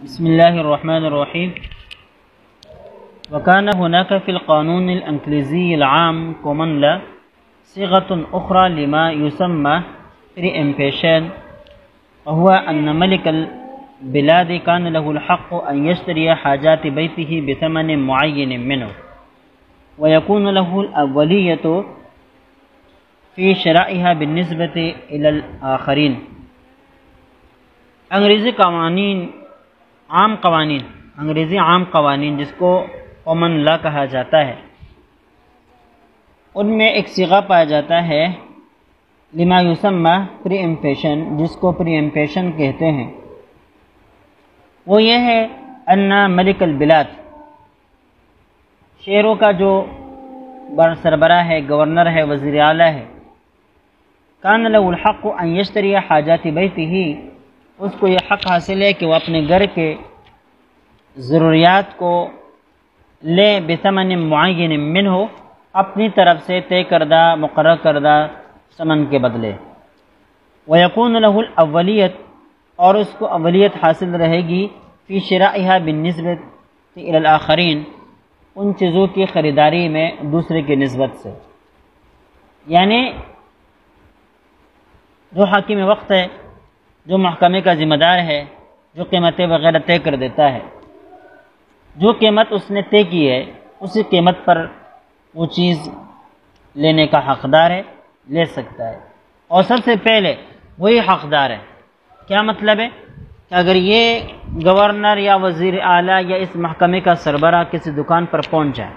बसमीम वकान हुनक फ़िलक़ानून अंग्रेज़ी आम कोमन ला सिगत उखरा लिमा युसम्मा प्री एम्पेशन हुआ अन मलिकल बिलाद कान लहुलहक़ अन यश्तरी हाजात बैती बसमन मुन मिन वयकून लहुलवलीत फ़ी शराइहा बनस्बत आखरीन अंग्रेज़ी कवानीन आम कवानीन, अंग्रेज़ी आम कवानीन, जिसको कॉमन ला कहा जाता है। उनमें एक सिगा पाया जाता है, लिमा युसम्मा प्री एम्पेशन जिसको प्री एम्पेशन कहते हैं। वो ये है अन्ना मलिकल बिलात। शेरों का जो सरबरा है, गवर्नर है वज़ी अला है। कान लहक़ अयशतरी हाजाती बैती ही उसको ये हक़ हासिल है कि वह अपने घर के ज़रूरियात को ले बेसमन मुन मिन हो, अपनी तरफ़ से तय करदा मुकर करदा समन के बदले। व यकून लहुल अवलियत और उसको अवलियत हासिल रहेगी फ़ी शराहा बनस्बत आखरीन, उन चीज़ों की ख़रीदारी में दूसरे की नस्बत से। यानी जो हाकिम वक्त है जो महकमे का ज़िम्मेदार है, जो कीमतें वगैरह तय कर देता है। जो कीमत उसने तय की है, उसी कीमत पर वो चीज़ लेने का हकदार है, ले सकता है। और सबसे पहले वही हकदार है। क्या मतलब है? कि अगर ये गवर्नर या वज़ी आला या इस महकमे का सरबरा किसी दुकान पर पहुँच जाए,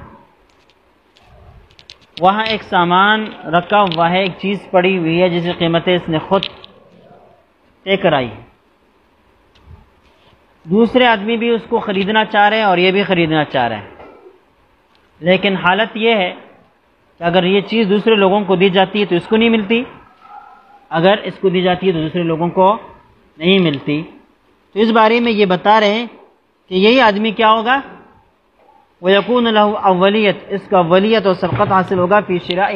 वहाँ एक सामान रखा हुआ है, एक चीज़ पड़ी हुई है जिसकी कीमतें इसने खुद तय कराई दूसरे आदमी भी उसको ख़रीदना चाह रहे हैं और ये भी ख़रीदना चाह रहे हैं। लेकिन हालत ये है कि अगर ये चीज़ दूसरे लोगों को दी जाती है तो इसको नहीं मिलती। अगर इसको दी जाती है तो दूसरे लोगों को नहीं मिलती। तो इस बारे में ये बता रहे हैं कि यही आदमी क्या होगा? वह यकून अवलियत इसका अवलियत और सबकत हासिल होगा फ़ी शरा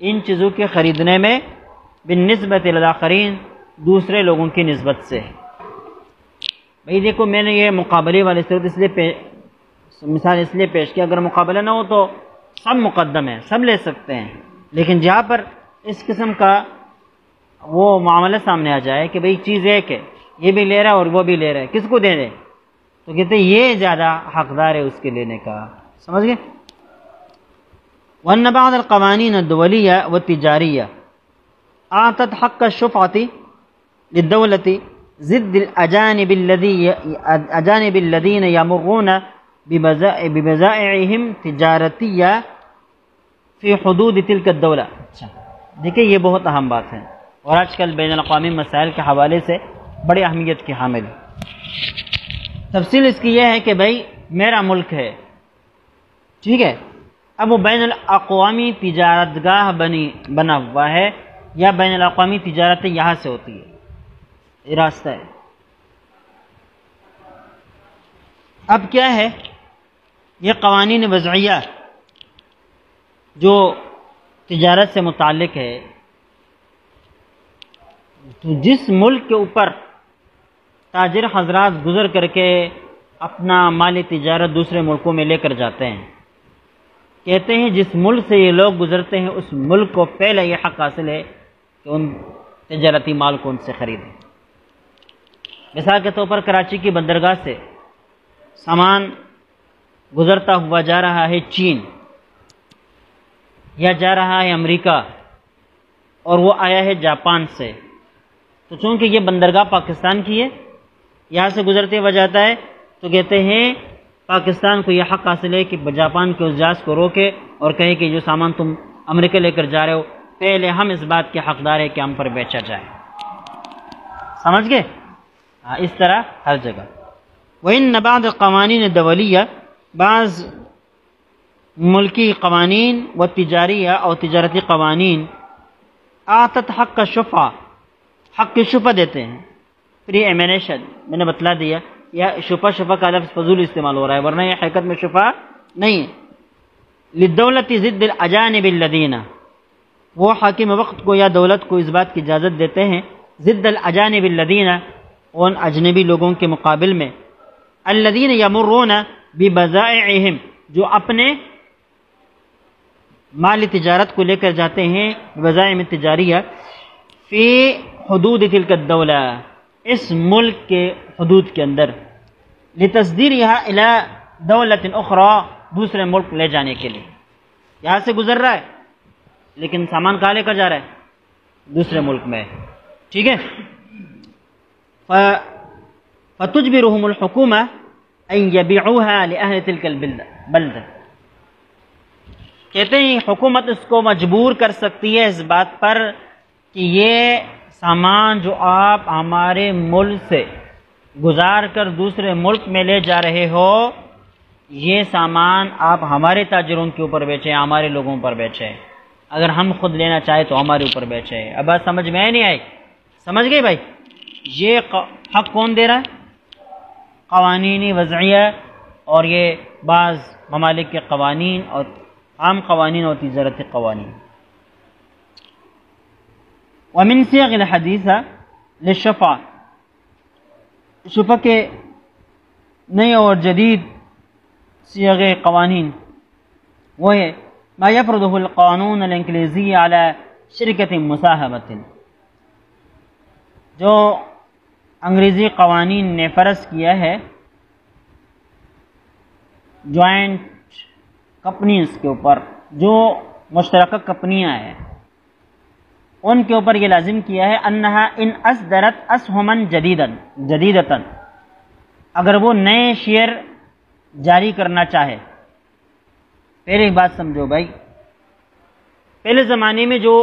इन चीज़ों के ख़रीदने में, बिन नस्बत आखरीन। दूसरे लोगों की नस्बत से। भाई देखो, मैंने ये मुकाबले वाले सूरत इसलिए मिसाल इसलिए पेश किया, अगर मुकाबला ना हो तो सब मुकदम है, सब ले सकते हैं। लेकिन जहाँ पर इस किस्म का वो मामला सामने आ जाए कि भाई चीज़ एक है, ये भी ले रहा है और वो भी ले रहा है, किसको दे दे तो कहते ये ज़्यादा हकदार है उसके लेने का। समझ गए? वन बाद कवानी दवलिया व तिजारिया। आतत हक का शुफ आती लदौलती ज़िद अजानबिल्लदी अजानबिल्लदीन यामुरून बिबज़ाइम तजारतिया फ़ी हदूद तिलकदौला अच्छा। देखिए ये बहुत अहम बात है। और आजकल बैन अवी मसाइल के हवाले से बड़ी अहमियत की हामिल। है तफसील इसकी यह है कि भाई मेरा मुल्क है। ठीक है? अब वो बैन अवी तजारतगाह बनी बना हुआ है या बैन अवी तजारतें यहाँ से होती है? रास्ता है। अब क्या है? ये कवानीन वज़ैया जो तजारत से मुतक़ है। तो जिस मुल्क के ऊपर ताजर हजरात गुज़र करके अपना माली तजारत दूसरे मुल्कों में लेकर जाते हैं, कहते हैं जिस मुल्क से ये लोग गुज़रते हैं, उस मुल्क को पहले ये हक़ हासिल है कि उन तजारती माल को उनसे ख़रीदें। मिसाल के तौर पर कराची की बंदरगाह से सामान गुजरता हुआ जा रहा है चीन, या जा रहा है अमेरिका, और वो आया है जापान से। तो चूँकि ये बंदरगाह पाकिस्तान की है, यहाँ से गुजरते हुआ जाता है तो कहते हैं, पाकिस्तान को यह हक हासिल है कि जापान के उस जहाज़ को रोके और कहे कि जो सामान तुम अमेरिका लेकर जा रहे हो, पहले हम इस बात के हकदार है कि हम पर बेचा जाए। समझ गए? हाँ इस तरह हर जगह। वही नबाद कवानीन दवलिया, बाज़ मुल्की कवानीन व तजारिया और तजारती कवानीन आतत हक का शुफ़ा, हक की शुफ़ा देते हैं। प्री एमिनेशन मैंने बतला दिया, यह शुफ़ा शुफ़ा का लफ्ज़ फजूल इस्तेमाल हो रहा है, वरना यह हकीकत में शुफ़ा नहीं है। लिदौलत ज़िद अजानबिल्लदीना वो हाकिम वक्त को या दौलत को इस बात की इजाज़त देते हैं ज़िद अजानबिल्लदीना उन अजनबी लोगों के मुकाबल में, अल्लदीन यमुर्रून बिबज़ाइहिम, जो अपने माल तजारत को लेकर जाते हैं बज़ाइम तिजारिया, फ़ी हदूद तिलकदौला इस मुल्क के हदूद के अंदर। तस्दीर यहाँ दौलत उखरा, दूसरे मुल्क ले जाने के लिए। यहाँ से गुजर रहा है, लेकिन सामान कहाँ लेकर जा रहा है, दूसरे मुल्क में। ठीक है? फतुज भी रहमकुमा यबीहा तिलकल बल्द कहते हैं हुकूमत इसको मजबूर कर सकती है इस बात पर कि ये सामान जो आप हमारे मुल्क से गुजार कर दूसरे मुल्क में ले जा रहे हो ये सामान आप हमारे ताजरों के ऊपर बेचें हमारे लोगों पर बेचें अगर हम खुद लेना चाहें तो हमारे ऊपर बेचें अब बात समझ में नहीं आई समझ गए भाई ये हक कौन दे रहा है कवानी वज़िया और ये बाज़ ममालिक के कवानीन और आम कवानीन और तजरत कवानी वमिन से हदीसा लशफ़ा शफ़ा के नए और जदीद सीग कवानीन वो है मायफ़रदुलक़ानून अंग्रेज़ी अला शिरकत मुसाहबत जो अंग्रेज़ी कवानीन ने फ़र्ज़ किया है जॉइंट कंपनीज़ के ऊपर, जो मुश्तरक कंपनियाँ हैं, उनके ऊपर ये लाजिम किया है अन्ना इन असदरत असहमन जदीदन, जदीदतन, अगर वो नए शेयर जारी करना चाहे। पहले एक बात समझो भाई, पहले ज़माने में जो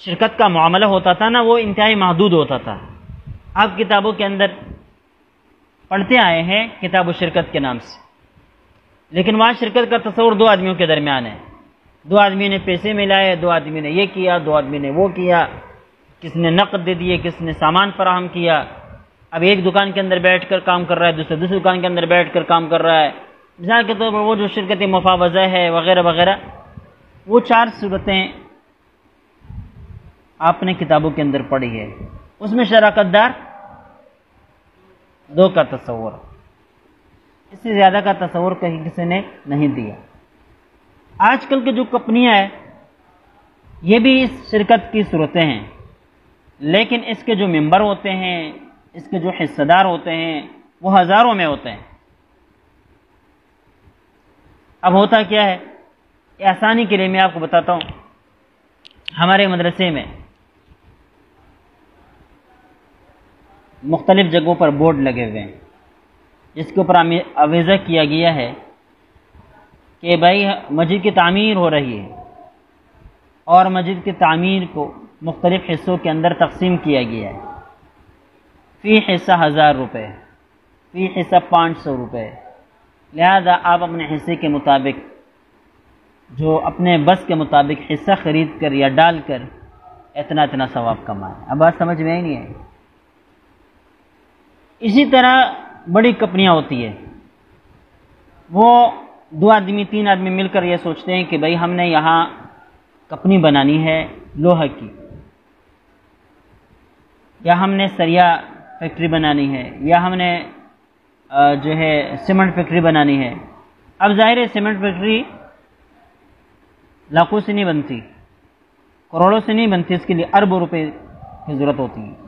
शिरकत का मामला होता था ना, वो इंतहाई महदूद होता था। आप किताबों के अंदर पढ़ते आए हैं किताब शिरकत के नाम से। लेकिन वहाँ शिरकत का तस्वर दो आदमियों के दरमियान है। दो आदमी ने पैसे मिलाए, दो आदमी ने ये किया, दो आदमी ने वो किया। किसने नकद दे दिए, किसने सामान फराहम किया। अब एक दुकान के अंदर बैठ कर काम कर रहा है, दूसरे दूसरी दुकान के अंदर बैठ कर काम कर रहा है। मिसाल के तौर तो पर वो जो शिरकत मुफावजा है वगैरह वगैरह, वो चार सूरतें आपने किताबों के अंदर पढ़ी है। उसमें शराकतदार दो का तस्वर। इससे ज़्यादा का तस्वर कहीं किसी ने नहीं दिया। आजकल के जो कंपनियाँ हैं, ये भी इस शिरकत की सूरतें हैं। लेकिन इसके जो मेंबर होते हैं, इसके जो हिस्सेदार होते हैं, वो हज़ारों में होते हैं। अब होता क्या है? आसानी के लिए मैं आपको बताता हूँ। हमारे मदरसे में मुख्तलिफ़ जगहों पर बोर्ड लगे हुए हैं। जिसके ऊपर अवेज़ा किया गया है कि भाई, मस्जिद की तामीर हो रही है और मस्जिद की तामीर को मुख्तलिफ़ हिस्सों के अंदर तकसीम किया गया है। फ़ी हिस्सा हज़ार रुपये फ़ी हिस्सा पाँच सौ रुपये लिहाजा आप अपने हिस्से के मुताबिक, जो अपने बस के मुताबिक हिस्सा ख़रीद कर या डाल कर इतना इतना सवाब कमाएँ। अब बात समझ में ही नहीं आई इसी तरह बड़ी कंपनियाँ होती है। वो दो आदमी, तीन आदमी मिलकर ये सोचते हैं कि भाई हमने यहाँ कंपनी बनानी है लोहा की। या हमने सरिया फैक्ट्री बनानी है, या हमने जो है सीमेंट फैक्ट्री बनानी है। अब ज़ाहिर है सीमेंट फैक्ट्री लाखों से नहीं बनती, करोड़ों से नहीं बनती, इसके लिए अरबों रुपए की ज़रूरत होती है।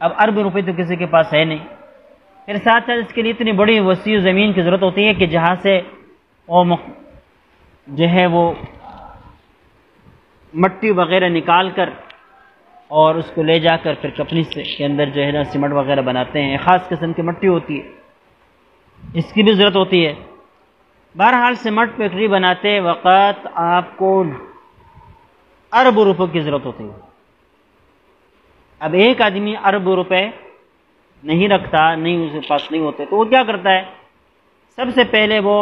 अब अरब रुपए तो किसी के पास है नहीं। फिर साथ साथ इसके लिए इतनी बड़ी वसी ज़मीन की ज़रूरत होती है कि जहाँ से वो जो है वो मट्टी वगैरह निकाल कर और उसको ले जाकर फिर कपनी से के अंदर जो है ना सीमेंट वगैरह बनाते हैं। ख़ास किस्म की मट्टी होती है। इसकी भी ज़रूरत होती है। बहरहाल सीमेंट फैक्ट्री बनाते वक़्त आपको अरब रुपये की ज़रूरत होती है। अब एक आदमी अरब रुपए नहीं रखता, नहीं, उसके पास नहीं होते तो वो क्या करता है? सबसे पहले वो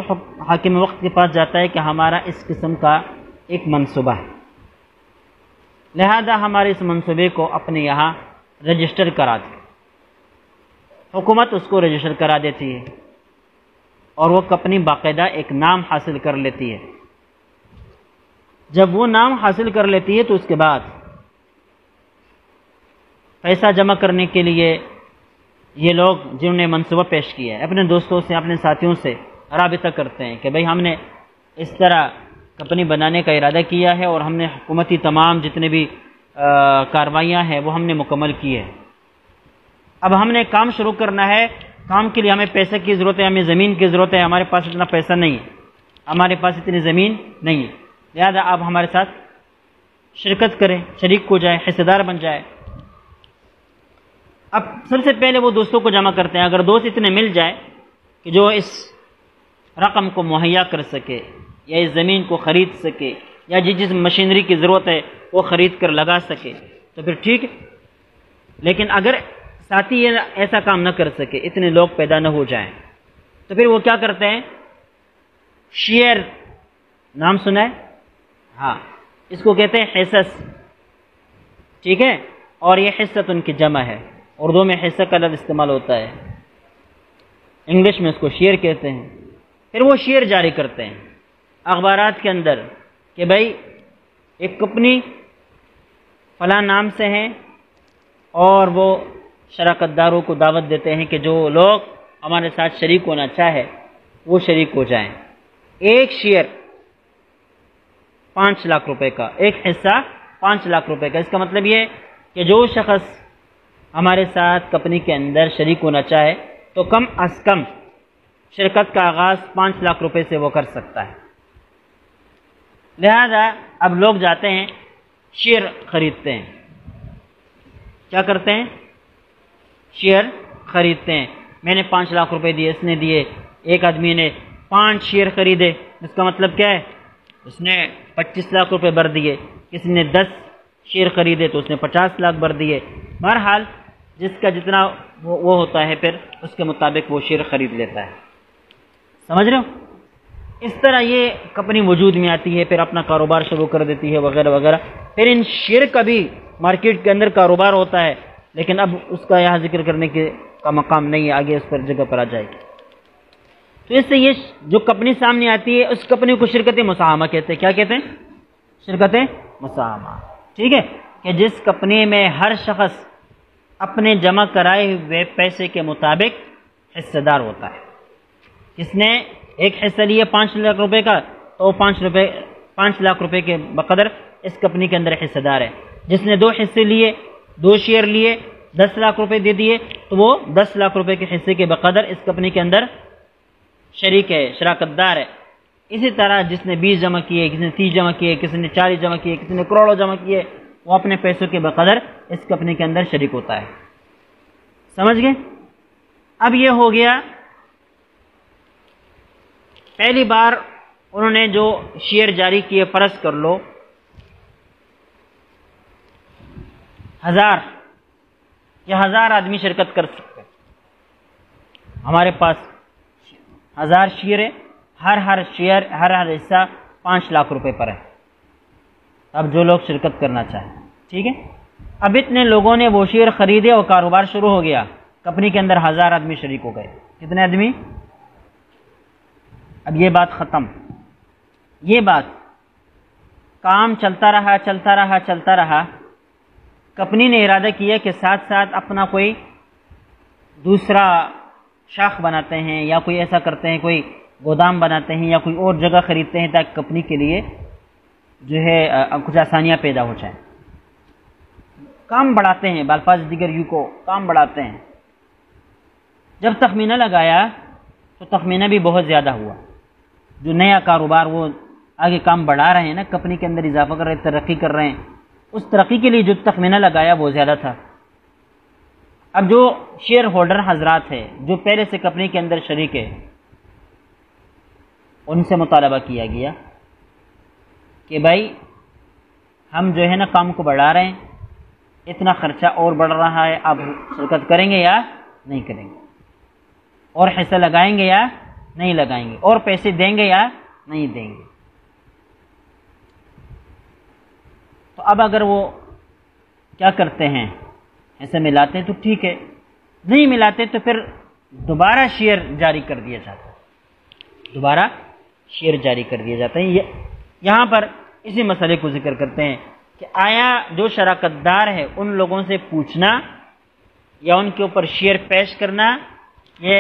हाकिम वक्त के पास जाता है कि हमारा इस किस्म का एक मनसूबा है। लिहाजा हमारे इस मनसूबे को अपने यहाँ रजिस्टर करा दे। हुकूमत उसको रजिस्टर करा देती है और वो अपनी बाकायदा एक नाम हासिल कर लेती है। जब वो नाम हासिल कर लेती है तो उसके बाद पैसा जमा करने के लिए ये लोग जिन्होंने मनसूबा पेश किया है, अपने दोस्तों से, अपने साथियों से रबता करते हैं कि भाई हमने इस तरह कंपनी बनाने का इरादा किया है और हमने हुकूमती तमाम जितने भी कार्रवाइयाँ हैं, वो हमने मुकम्मल की है। अब हमने काम शुरू करना है, काम के लिए हमें पैसे की ज़रूरत है, हमें ज़मीन की ज़रूरत है, हमारे पास इतना पैसा नहीं है। हमारे पास इतनी ज़मीन नहीं है। लिहाजा आप हमारे साथ शिरकत करें, शरीक हो जाए, हिस्सेदार बन जाए। अब सबसे पहले वो दोस्तों को जमा करते हैं। अगर दोस्त इतने मिल जाए कि जो इस रकम को मुहैया कर सके, या इस ज़मीन को ख़रीद सके, या जिस जिस मशीनरी की ज़रूरत है, वो ख़रीद कर लगा सके तो फिर ठीक। लेकिन अगर साथी ये ऐसा काम न कर सके, इतने लोग पैदा न हो जाएँ तो फिर वो क्या करते हैं? शेयर नाम सुना है? हाँ। इसको कहते हैं हिस्स। ठीक है? और ये हिस्सत उनकी जमा है। उर्दू में हिस्सा का लफ्ज़ इस्तेमाल होता है। इंग्लिश में इसको शेयर कहते हैं। फिर वो शेयर जारी करते हैं। अखबार के अंदर कि भाई, एक कंपनी फला नाम से हैं और वो शराकतदारों को दावत देते हैं कि जो लोग हमारे साथ शरीक होना चाहे, वो शरीक हो जाएँ। एक शेयर पाँच लाख रुपए का, एक हिस्सा पाँच लाख रुपए का। इसका मतलब ये कि जो शख्स हमारे साथ कंपनी के अंदर शरीक होना चाहे तो कम अज़ कम शिरकत का आगाज़ पाँच लाख रुपए से वो कर सकता है। लिहाजा अब लोग जाते हैं शेयर ख़रीदते हैं। क्या करते हैं? शेयर ख़रीदते हैं। मैंने पाँच लाख रुपए दिए, इसने दिए। एक आदमी ने पाँच शेयर ख़रीदे, इसका मतलब क्या है? उसने पच्चीस लाख रुपए भर दिए। किसी ने दस शेयर ख़रीदे तो उसने पचास लाख भर दिए। बहरहाल जिसका जितना वो, वो होता है फिर उसके मुताबिक वो शेयर ख़रीद लेता है। समझ रहे हो? इस तरह ये कंपनी वजूद में आती है फिर अपना कारोबार शुरू कर देती है वगैरह वगैरह। फिर इन शेयर का भी मार्केट के अंदर कारोबार होता है लेकिन अब उसका यहाँ ज़िक्र करने के का मकाम नहीं है आगे उस पर जगह पर आ जाएगी। तो इससे ये जो कंपनी सामने आती है उस कंपनी को शिरकत मुसाहमा कहते हैं। क्या कहते हैं? शिरकत मुसाहमा। ठीक है? कि जिस कंपनी में हर शख्स अपने जमा कराए हुए पैसे के मुताबिक हिस्सेदार होता है। किसने एक हिस्सा लिया पाँच लाख रुपए का तो पाँच रुपये पाँच लाख रुपए के बकदर इस कंपनी के अंदर हिस्सेदार है। जिसने दो हिस्से लिए, दो शेयर लिए, दस लाख रुपए दे दिए तो वो दस लाख रुपए के हिस्से के बकदर इस कंपनी के अंदर शरीक है, शराकतदार है। इसी तरह जिसने बीस जमा किए किसी ने तीस जमा किए किसी ने चालीस जमा किए किसी ने करोड़ों जमा किए वो अपने पैसों के बकदर इस कंपनी के अंदर शरीक होता है। समझ गए? अब ये हो गया, पहली बार उन्होंने जो शेयर जारी किए, फ़र्ज़ कर लो, हज़ार, या हज़ार आदमी शिरकत कर सकते हमारे पास हज़ार शेयर है, हर हर शेयर हर हर हिस्सा पाँच लाख रुपए पर है। अब जो लोग शिरकत करना चाहें। ठीक है? अब इतने लोगों ने वो शेयर ख़रीदे और कारोबार शुरू हो गया। कंपनी के अंदर हज़ार आदमी शरीक हो गए। कितने आदमी? अब ये बात ख़त्म। ये बात। काम चलता रहा चलता रहा चलता रहा। कंपनी ने इरादा किया कि साथ साथ अपना कोई दूसरा शाख बनाते हैं या कोई ऐसा करते हैं, कोई गोदाम बनाते हैं या कोई और जगह ख़रीदते हैं ताकि कंपनी के लिए जो है कुछ आसानियाँ पैदा हो जाए। काम बढ़ाते हैं, बालफाज दिगर यू को काम बढ़ाते हैं। जब तखमीना लगाया तो तखमीना भी बहुत ज़्यादा हुआ। जो नया कारोबार वो आगे काम बढ़ा रहे हैं ना, कंपनी के अंदर इजाफा कर रहे हैं, तरक्की कर रहे हैं, उस तरक्की के लिए जो तखमीना लगाया, वो ज़्यादा था। अब जो शेयर होल्डर हजरात है, जो पहले से कंपनी के अंदर शरीक है, उनसे मुतालबा किया गया। कि भाई, हम जो है ना काम को बढ़ा रहे हैं, इतना खर्चा और बढ़ रहा है, अब शिरकत करेंगे या नहीं करेंगे? और हिस्सा लगाएँगे या नहीं लगाएँगे? और पैसे देंगे या नहीं देंगे? तो अब अगर वो क्या करते हैं? ऐसे मिलाते हैं तो ठीक है। नहीं मिलाते तो फिर दोबारा शेयर जारी कर दिया जाता है। दोबारा शेयर जारी कर दिया जाता है। यहाँ पर इसी मसले को ज़िक्र करते हैं कि आया जो शराकतदार है, उन लोगों से पूछना या उनके ऊपर शेयर पेश करना, ये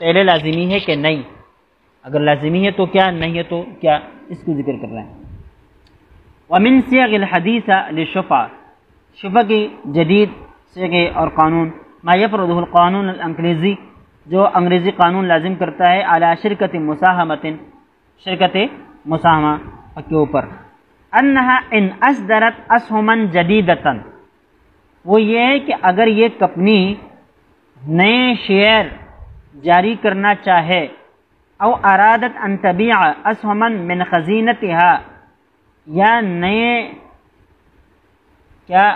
पहले लाजिमी है कि नहीं? अगर लाजिमी है तो क्या, नहीं है तो क्या? इसको ज़िक्र कर रहे हैं। वमिन से हदीसा शुफ़ा। शुफ़ा की जदीद से और कानून। मायफ़रदुलक़ानून अंग्रेज़ी, जो अंग्रेज़ी कानून लाजिम करता है, अला शिरकत मुसाहमतिन। शिरकत मुसाहमा। के ऊपर। अनहा इन असदरत असहमन जदीदतन। वो ये है कि अगर ये कंपनी नए शेयर जारी करना चाहे और अरादत अनतबिया असमन मिन खजीनत या नए क्या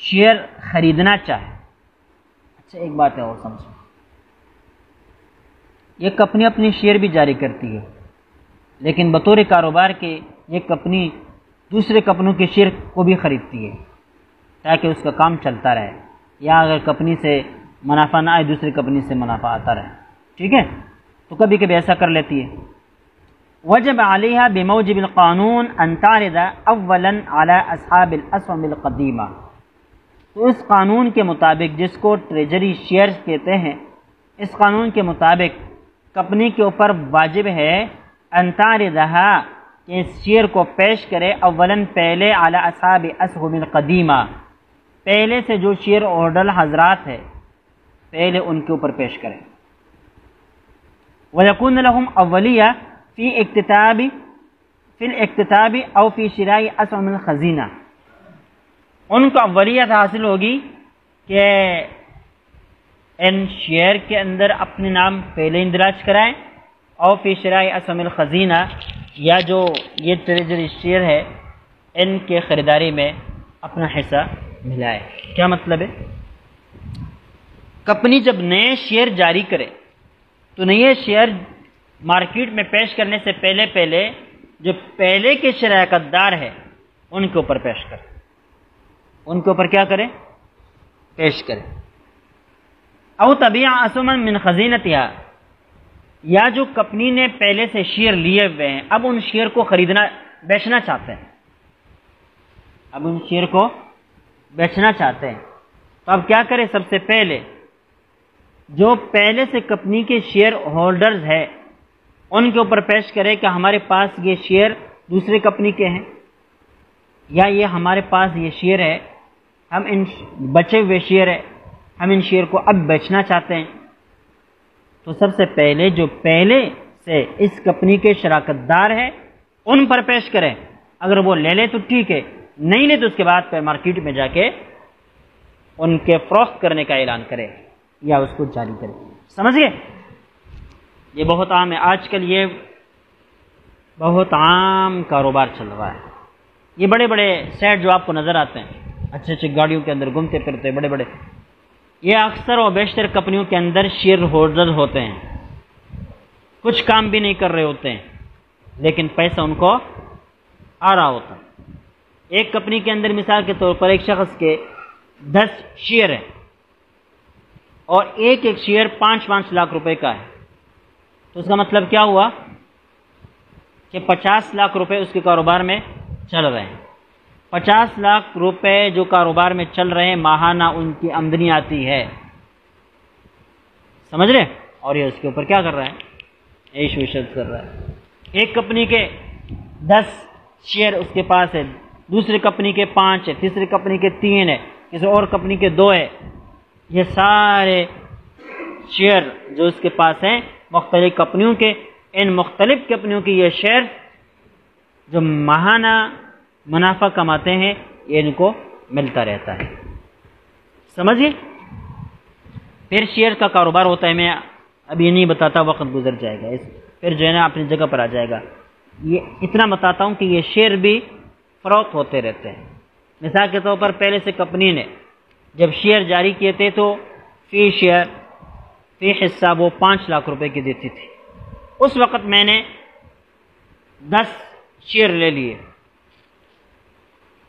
शेयर खरीदना चाहे। अच्छा एक बात है और समझो। ये कंपनी अपनी शेयर भी जारी करती है। लेकिन बतौर कारोबार के ये कंपनी दूसरे कंपनियों के शेयर को भी ख़रीदती है, ताकि उसका काम चलता रहे, या अगर कंपनी से मुनाफा ना आए, दूसरी कंपनी से मुनाफा आता रहे। ठीक है? तो कभी कभी ऐसा कर लेती है। वजब आलिया बेमौजबिलक़ानून अंतारदा अवलन अला असहाबिलकदीमा तो इस कानून के मुताबिक, जिसको ट्रेजरी शेयर्स कहते हैं, इस कानून के मुताबिक कंपनी के ऊपर वाजिब है अंतारदहा कि इस शेर को पेश करे अवलन पहले अला असहाब असहबिलकदीमा पहले से जो शेर ओडल हजरात है पहले उनके ऊपर पेश करें वयकुन लहम अवलिया फ़ी इकतताबी फ़िल इकतताबी और फ़ी शराई असम खजीना उनको अवलियत हासिल होगी कि इन शेयर के अंदर अपने नाम पहले इंदराज कराएँ और फ़ी शराई खजीना, या जो ये ट्रेजरी शेयर है, इनके ख़रीदारी में अपना हिस्सा मिलाए क्या मतलब है? कंपनी जब नए शेयर जारी करे तो नए शेयर मार्केट में पेश करने से पहले पहले जो पहले के शराकतदार है, उनके ऊपर पेश करें। उनके ऊपर क्या करें? पेश करें। अव तबिया असमन मिन खजीनत या या जो कंपनी ने पहले से शेयर लिए हुए हैं, अब उन शेयर को खरीदना, बेचना चाहते हैं। अब उन शेयर को बेचना चाहते हैं। तो अब क्या करें सबसे पहले? जो पहले से कंपनी के शेयर होल्डर्स है, उनके ऊपर पेश करें कि हमारे पास ये शेयर दूसरे कंपनी के हैं, या ये हमारे पास ये शेयर है, हम इन बचे हुए शेयर है, हम इन शेयर को अब बेचना चाहते हैं। तो सबसे पहले जो पहले से इस कंपनी के शराकतदार हैं, उन पर पेश करें। अगर वो ले ले तो ठीक है, नहीं ले तो उसके बाद फिर मार्केट में जाके उनके फ़रोख्त करने का ऐलान करें या उसको जारी करें। समझ गए? ये बहुत आम है। आजकल ये बहुत आम कारोबार चल रहा है। ये बड़े बड़े सेट जो आपको नज़र आते हैं अच्छे अच्छे गाड़ियों के अंदर घूमते फिरते बड़े बड़े ये अक्सर और बेशतर कंपनियों के अंदर शेयर होल्डर होते हैं। कुछ काम भी नहीं कर रहे होते हैं, लेकिन पैसा उनको आ रहा होता है। एक कंपनी के अंदर मिसाल के तौर पर एक शख्स के दस शेयर हैं और एक एक शेयर पाँच पाँच लाख रुपए का है। तो उसका मतलब क्या हुआ कि पचास लाख रुपए उसके कारोबार में चल रहे हैं। पचास लाख रुपए जो कारोबार में चल रहे हैं, माहाना उनकी आमदनी आती है। समझ रहे? और ये उसके ऊपर क्या कर रहा है? यही विशद कर रहा है। एक कंपनी के दस शेयर उसके पास है, दूसरी कंपनी के पाँच है, तीसरी कंपनी के तीन है, किसी और कंपनी के दो है। ये सारे शेयर जो उसके पास हैं, मुख्तलिफ़ कंपनियों के, इन मुख्तलिफ़ कंपनियों के ये शेयर जो महाना मुनाफा कमाते हैं, ये इनको मिलता रहता है। समझिए? फिर शेयर का कारोबार होता है, मैं ये नहीं बताता, वक्त गुजर जाएगा। इस फिर जो है ना, अपनी जगह पर आ जाएगा। ये इतना बताता हूँ कि ये शेयर भी फ़रोख्त होते रहते हैं। मिसाल के तौर पर पहले से कंपनी ने जब शेयर जारी किए थे तो फ़ी शेयर फ़ी हिस्सा वो पाँच लाख रुपए की देती थी। उस वक़्त मैंने दस शेयर ले लिए।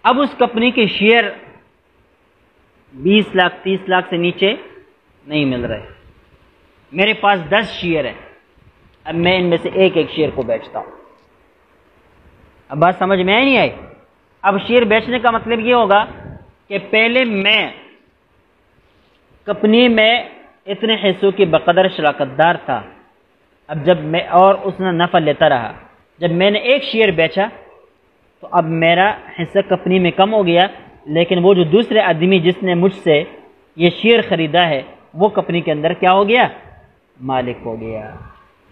अब उस कंपनी के शेयर बीस लाख, तीस लाख से नीचे नहीं मिल रहे। मेरे पास दस शेयर है। अब मैं इनमें से एक एक शेयर को बेचता हूँ। अब बात समझ में आई नहीं आई? अब शेयर बेचने का मतलब ये होगा कि पहले मैं कंपनी में इतने हिस्सों की बकदर शराकतदार था। अब जब मैं और उसने नफ़ा लेता रहा, जब मैंने एक शेयर बेचा तो अब मेरा हिस्सा कंपनी में कम हो गया लेकिन वो जो दूसरे आदमी जिसने मुझसे ये शेयर ख़रीदा है वो कंपनी के अंदर क्या हो गया? मालिक हो गया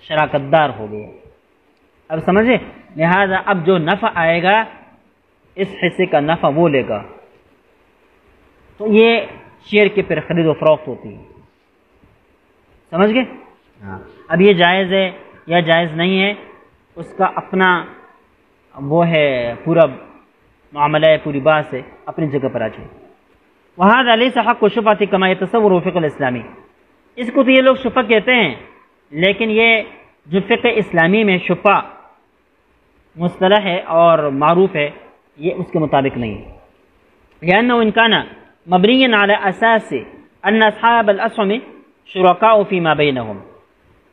शराकतदार हो गया। अब समझे? लिहाजा अब जो नफ़ा आएगा इस हिस्से का नफ़ा वो लेगा। तो ये शेयर की फिर खरीद फरोख्त होती है। समझ गए? हाँ। अब ये जायज़ है या जायज़ नहीं है उसका अपना वो है पूरा मामला है, पूरी बात है, अपनी जगह पर आ जाए वहाँ अली साहब को शुफा थी कमाई तस्वुर इस्लामी। इसको तो ये लोग शुफा कहते हैं, लेकिन ये जो फ़िक इस्लामी में शुफा मुस्तला है और मरूफ है, ये उसके मुताबिक नहीं है। या न इनकाना मबनी असास से अन्साबलसम शुरका फ़ी माबैन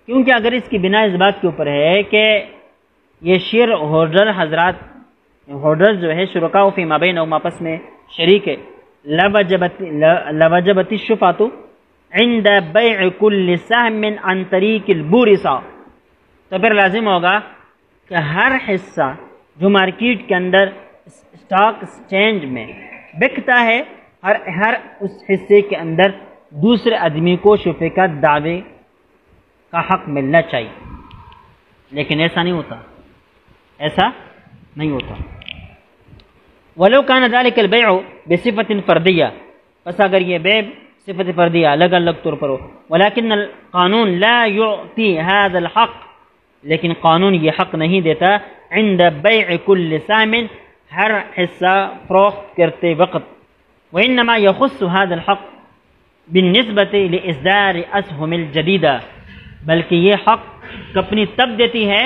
क्योंकि अगर इसकी बिना इस बात के ऊपर है कि ये शेर होल्डर हजरात होल्डर जो है शुरका फ़ी माबैन आपस में शरीक है। लवजबती शुफ़ातु इंद बैकुल्लिन अन तरीक़िलबूरिसा तो फिर लाजिम होगा कि हर हिस्सा जो मार्केट के अंदर स्टॉक एक्सचेंज में बिकता है, हर हर उस हिस्से के अंदर दूसरे आदमी को शुफे का दावे का हक मिलना चाहिए। लेकिन ऐसा नहीं होता। ऐसा नहीं होता वलो का नदाल कल बे बेसिफत फ़र्दिया बस अगर ये बे सिफत फ़र्दिया अलग अलग तौर पर हो वलाकिन कानून ला युती हादल हक लेकिन कानून ये हक नहीं देता इंद बे कुल सामिन हर हिस्सा फ़रोख्त करते वक्त वनमा यखुस हादल हक बिनस्बत इसदार असहमिल जदीदा बल्कि ये हक कंपनी तब देती है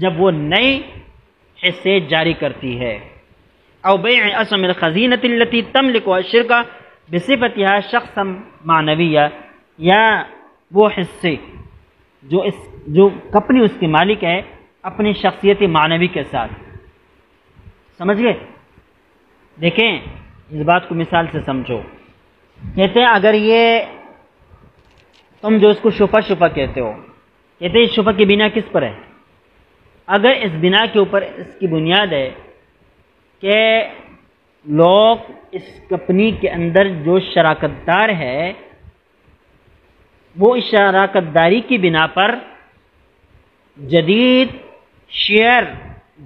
जब वो नए हिस्से जारी करती है। अवबे असम खजीनती तमलिक शिरका बसिफत शख्स मानविया। या वो हिस्से जो इस, जो कंपनी उसकी मालिक है, अपनी शख्सियत मानवी के साथ। समझ गए? देखें, इस बात को मिसाल से समझो। कहते हैं, अगर ये तुम जो इसको शुफा शुफा कहते हो, कहते हैं शुफा की बिना किस पर है? अगर इस बिना के ऊपर इसकी बुनियाद है कि लोग इस कंपनी के अंदर जो शराकतदार है, वो इस शराकतदारी की बिना पर जदीद शेयर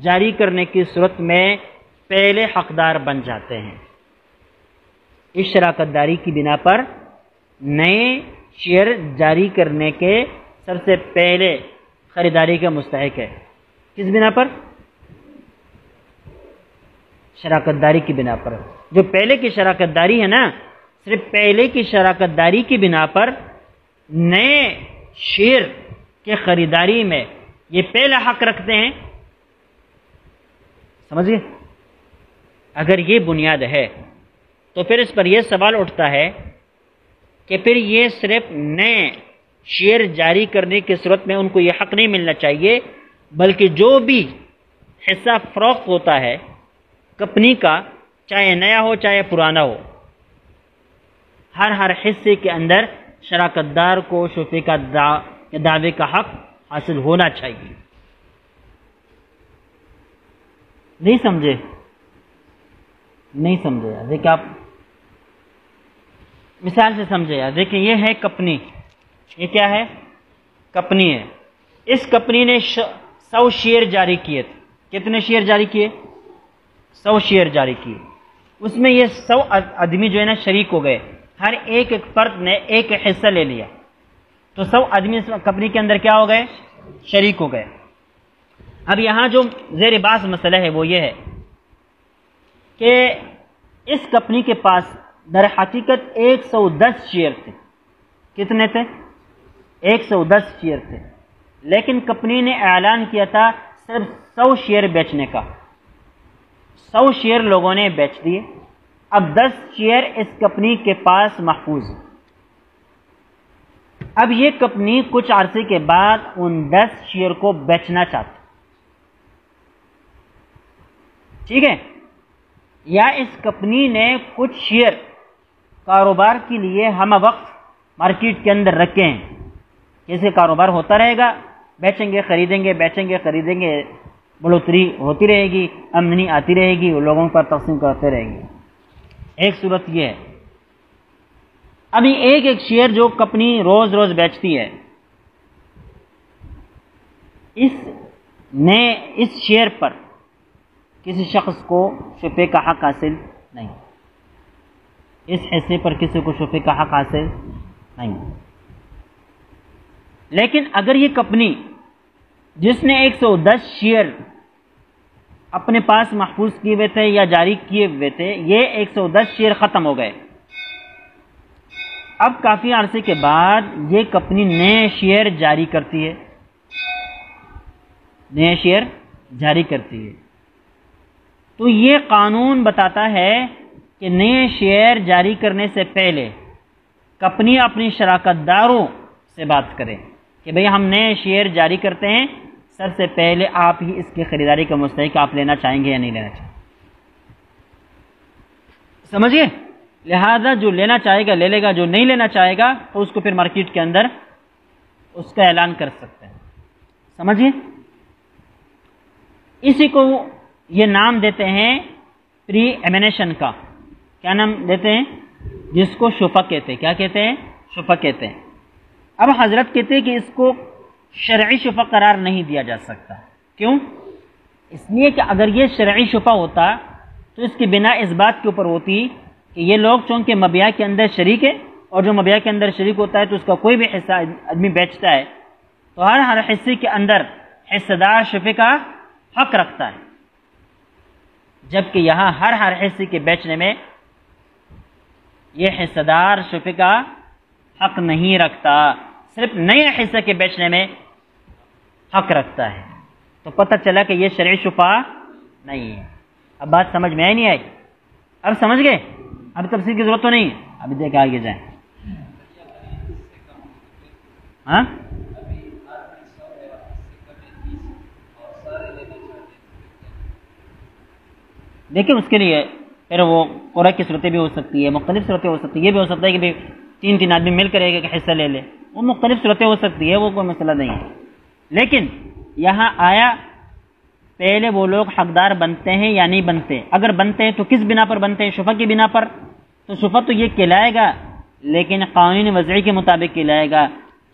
जारी करने की सूरत में पहले हकदार बन जाते हैं। इस शराकतदारी की बिना पर नए शेयर जारी करने के सबसे पहले ख़रीदारी का मुस्तक है। किस बिना पर? शराकतदारी की बिना पर। जो पहले की शराकतदारी है ना, सिर्फ़ पहले की शराकतदारी की बिना पर नए शेयर के ख़रीदारी में ये पहला हक रखते हैं। समझिए? अगर ये बुनियाद है तो फिर इस पर यह सवाल उठता है कि फिर ये सिर्फ़ नए शेयर जारी करने की सूरत में उनको ये हक नहीं मिलना चाहिए बल्कि जो भी हिस्सा फ़रोख्त होता है, कंपनी का, चाहे नया हो, चाहे पुराना हो, हर हर हिस्से के अंदर शराकतदार को, शुफे का दावे का हक हासिल होना चाहिए। नहीं समझे? नहीं समझे यार। देखिए आप, मिसाल से समझे यार। देखिए ये है कंपनी। ये क्या है? कंपनी है। इस कंपनी ने सौ शेयर जारी किए थे। कितने शेयर जारी किए? सौ शेयर जारी किए। उसमें ये सौ आदमी जो है ना, शरीक हो गए। हर एक एक फर्द ने एक हिस्सा ले लिया। तो सौ आदमी कंपनी के अंदर क्या हो गए? शरीक हो गए। अब यहाँ जो जेर बास मसला है, वो ये है कि इस कंपनी के पास दर हकीकत 110 शेयर थे। कितने थे? 110 शेयर थे। लेकिन कंपनी ने ऐलान किया था सिर्फ़ सौ शेयर बेचने का। सौ शेयर लोगों ने बेच दिए। अब 10 शेयर इस कंपनी के पास महफूज है। अब ये कंपनी कुछ अरसे के बाद उन 10 शेयर को बेचना चाहती ठीक है? या इस कंपनी ने कुछ शेयर कारोबार के लिए हम वक्त मार्केट के अंदर रखे हैं। कैसे कारोबार होता रहेगा बेचेंगे, खरीदेंगे बेचेंगे, खरीदेंगे, बढ़ोतरी होती रहेगी, आमदनी आती रहेगी, वो लोगों पर तकसीम करते रहेंगे। एक सूरत यह है। अभी एक एक शेयर जो कंपनी रोज रोज बेचती है, इस ने, इस शेयर पर किसी शख्स को शुफे का हक हासिल नहीं। इस हिस्से पर किसी को शुफे का हक हासिल नहीं। लेकिन अगर ये कंपनी जिसने 110 शेयर अपने पास महफूज किए हुए थे या जारी किए हुए थे, ये 110 शेयर ख़त्म हो गए। अब काफ़ी अरसे के बाद ये कंपनी नए शेयर जारी करती है। नए शेयर जारी करती है। तो ये कानून बताता है कि नए शेयर जारी करने से पहले कंपनी अपनी शराकतदारों से बात करें। कि भाई हम नए शेयर जारी करते हैं, सबसे पहले आप ही इसकी ख़रीदारी का मुस्तक आप लेना चाहेंगे या नहीं लेना चाहेंगे? समझिए? लिहाजा जो लेना चाहेगा, ले लेगा, जो नहीं लेना चाहेगा तो उसको फिर मार्केट के अंदर उसका ऐलान कर सकते हैं। समझिए? इसी को ये नाम देते हैं प्री एमिनेशन का। क्या नाम देते हैं? जिसको शुफा कहते हैं। क्या कहते हैं? शुफा कहते हैं। अब हज़रत कहते हैं कि इसको शर्य शुफा करार नहीं दिया जा सकता। क्यों? इसलिए कि अगर ये शर्य शुफा होता तो इसकी बिना इस बात के ऊपर होती कि ये लोग चूँकि मबिया के अंदर शरीक है, और जो मबिया के अंदर शरीक होता है तो उसका कोई भी हिस्सा आदमी बेचता है तो हर हर हिस्से के अंदर हिस्सेदार शुफे का हक रखता है। जबकि यहाँ हर हर हिस्से के बेचने में यह हिस्सेदार शुफे का हक नहीं रखता, सिर्फ़ नए हिस्से के बेचने में हक रखता है। तो पता चला कि यह शरीर शुफा नहीं है। अब बात समझ में आई नहीं आई? अब समझ गए? अब तफसील की ज़रूरत तो नहीं है? अभी देख आगे जाए। हाँ? देखिए उसके लिए, फिर वो कुरा की सूरतें भी हो सकती है, मुख्तलिफ़ सूरतें हो सकती है। ये भी हो सकता है कि भाई तीन तीन आदमी मिल कर एक हिस्सा ले ले। वो मुख्तलिफ़ सूरतें हो सकती है, वो कोई मसला नहीं है। लेकिन यहाँ आया, पहले वो लोग हकदार बनते हैं या नहीं बनते? अगर बनते हैं तो किस बिना पर बनते हैं? शुफा की बिना पर। तो शुफा तो ये कहलाएगा, लेकिन कानूनी वजह के मुताबिक कहलाएगा